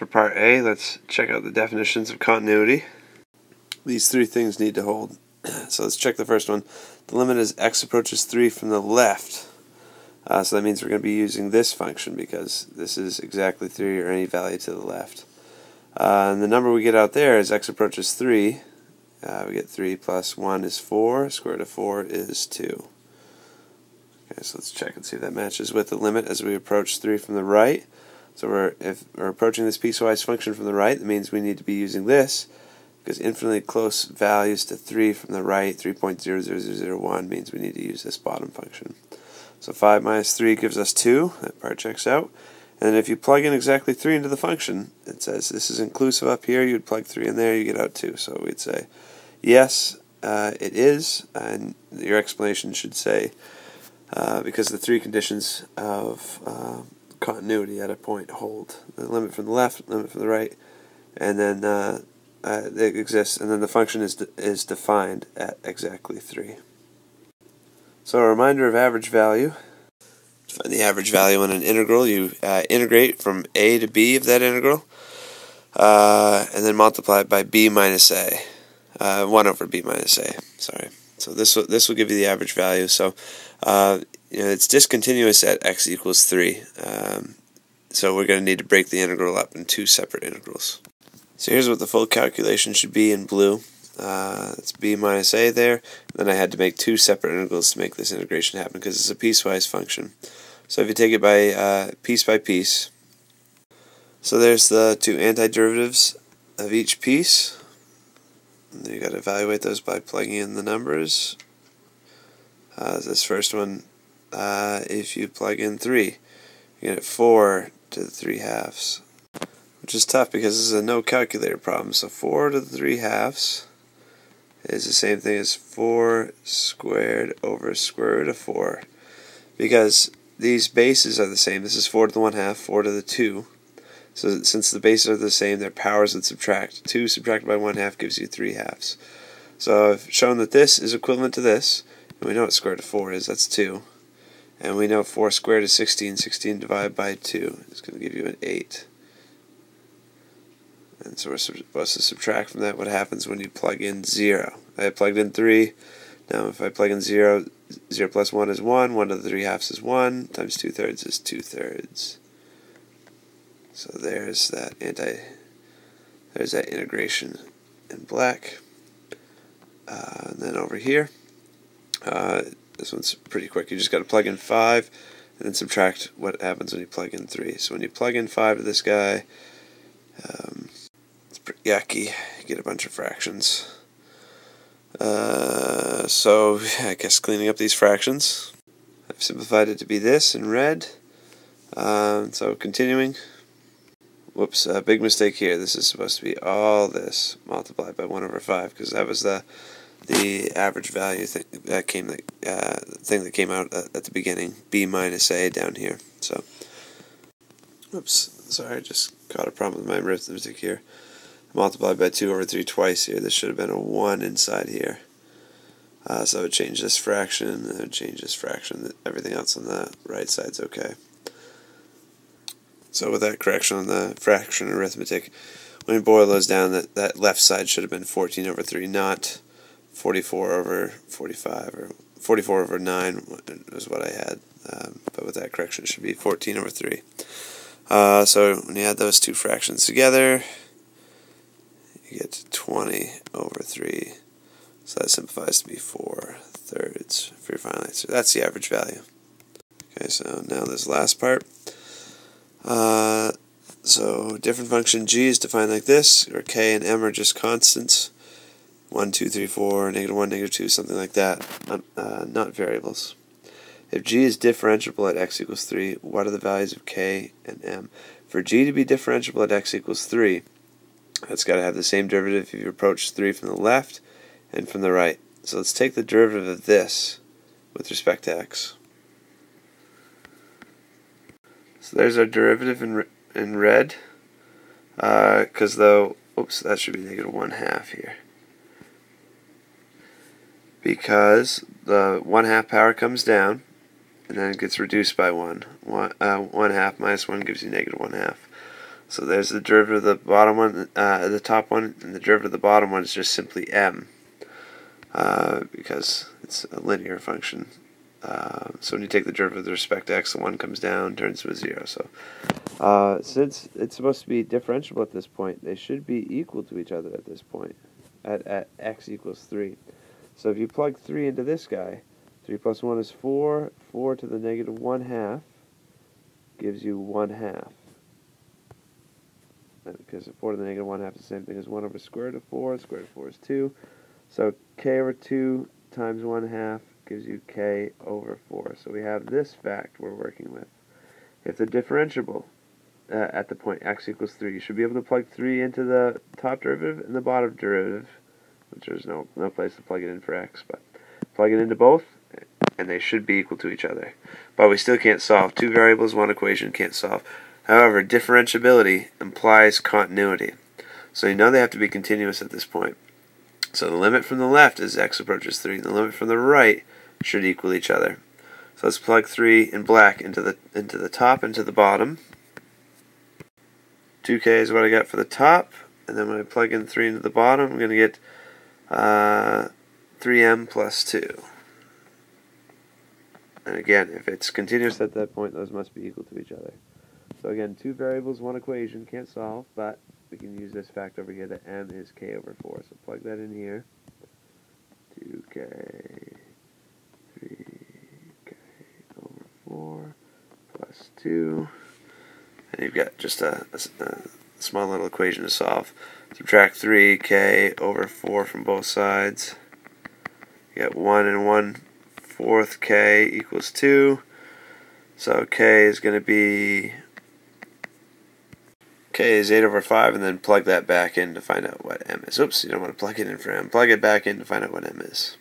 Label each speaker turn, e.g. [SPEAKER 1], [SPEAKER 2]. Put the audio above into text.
[SPEAKER 1] For part A, let's check out the definitions of continuity. These three things need to hold. So let's check the first one. The limit as x approaches 3 from the left. Uh, so that means we're going to be using this function because this is exactly 3 or any value to the left. Uh, and the number we get out there as x approaches 3. Uh, we get 3 plus 1 is 4. Square root of 4 is 2. Okay, so let's check and see if that matches with the limit as we approach 3 from the right. So we're if we're approaching this piecewise function from the right, that means we need to be using this because infinitely close values to 3 from the right, 3.00001 means we need to use this bottom function. So 5 minus 3 gives us 2. That part checks out. And if you plug in exactly 3 into the function, it says this is inclusive up here. You'd plug 3 in there, you get out 2. So we'd say, yes, uh, it is. And your explanation should say, uh, because the three conditions of uh, continuity at a point hold. The limit from the left, limit from the right, and then uh, uh, it exists, and then the function is, de is defined at exactly 3. So a reminder of average value. To find the average value in an integral, you uh, integrate from a to b of that integral, uh, and then multiply it by b minus a. Uh, 1 over b minus a, sorry. So this will, this will give you the average value. So uh, you know, it's discontinuous at x equals 3. Um, so we're going to need to break the integral up in two separate integrals. So here's what the full calculation should be in blue. Uh, it's b minus a there. Then I had to make two separate integrals to make this integration happen because it's a piecewise function. So if you take it by uh, piece by piece, so there's the two antiderivatives of each piece. You got to evaluate those by plugging in the numbers. Uh, this first one, uh, if you plug in 3, you get 4 to the 3 halves which is tough because this is a no calculator problem. So 4 to the 3 halves is the same thing as 4 squared over square root of 4 because these bases are the same. This is 4 to the 1 half, 4 to the 2. So since the bases are the same, their powers would subtract. 2 subtracted by 1 half gives you 3 halves. So I've shown that this is equivalent to this. And we know what square root of 4 is. That's 2. And we know 4 squared is 16. 16 divided by 2 is going to give you an 8. And so we're supposed to subtract from that what happens when you plug in 0. I plugged in 3. Now if I plug in 0, 0 plus 1 is 1. 1 to the 3 halves is 1. Times 2 thirds is 2 thirds. So there's that anti, there's that integration in black. Uh, and then over here, uh, this one's pretty quick. You just got to plug in 5 and then subtract what happens when you plug in 3. So when you plug in 5 to this guy, um, it's pretty yucky. You get a bunch of fractions. Uh, so, I guess cleaning up these fractions. I've simplified it to be this in red. Um, so, continuing. Whoops, a big mistake here. This is supposed to be all this multiplied by 1 over 5, because that was the the average value thing that came uh, thing that came out at, the beginning. B minus A down here. So, whoops, sorry, I just got a problem with my arithmetic here multiplied by 2 over 3 twice here. This should have been a 1 inside here. Uh, so I would change this fraction, and I would change this fraction. Everything else on the right side is okay. So with that correction on the fraction arithmetic, when you boil those down, that, that left side should have been 14 over 3, not 44 over 45, or 44 over 9 was what I had. Um, but with that correction, it should be 14 over 3. Uh, so when you add those two fractions together, you get 20 over 3. So that simplifies to be 4 thirds for your final answer. That's the average value. Okay, so now this last part. Uh, so different function g is defined like this, or k and m are just constants. 1, 2, 3, 4, negative 1, negative 2, something like that, uh, not variables. If g is differentiable at x equals 3, what are the values of k and m? For g to be differentiable at x equals 3, it's got to have the same derivative if you approach 3 from the left and from the right. So let's take the derivative of this with respect to x. So there's our derivative in, in red, because uh, though, oops, that should be negative 1 half here. Because the 1 half power comes down, and then it gets reduced by 1. 1, uh, one half minus 1 gives you negative 1 half. So there's the derivative of the bottom one, uh, the top one, and the derivative of the bottom one is just simply m, uh, because it's a linear function. Uh, so when you take the derivative with respect to x, the 1 comes down, turns to a 0. So uh, since it's supposed to be differentiable at this point, they should be equal to each other at this point, at, at x equals 3. So if you plug 3 into this guy, 3 plus 1 is 4, 4 to the negative 1 half gives you 1 half. Because 4 to the negative 1 half is the same thing as 1 over square root of 4, square root of 4 is 2. So k over 2 times 1 half gives you k over 4. So we have this fact we're working with. If the differentiable uh, at the point x equals 3, you should be able to plug 3 into the top derivative and the bottom derivative, which there's no, no place to plug it in for x, but plug it into both, and they should be equal to each other. But we still can't solve. Two variables, one equation, can't solve. However, differentiability implies continuity. So you know they have to be continuous at this point. So the limit from the left as x approaches 3, and the limit from the right should equal each other. So let's plug 3 in black into the into the top and to the bottom. 2k is what I got for the top, and then when I plug in 3 into the bottom, I'm going to get uh, 3m plus 2. And again, if it's continuous at that point, those must be equal to each other. So again, two variables, one equation, can't solve, but we can use this fact over here that m is k over 4. So plug that in here. 2k, 3k over 4 2. And you've got just a, a, a small little equation to solve. Subtract 3k over 4 from both sides. You get 1 and 1 fourth k equals 2. So k is going to be k is 8 over 5, and then plug that back in to find out what m is. Oops, you don't want to plug it in for m. Plug it back in to find out what m is.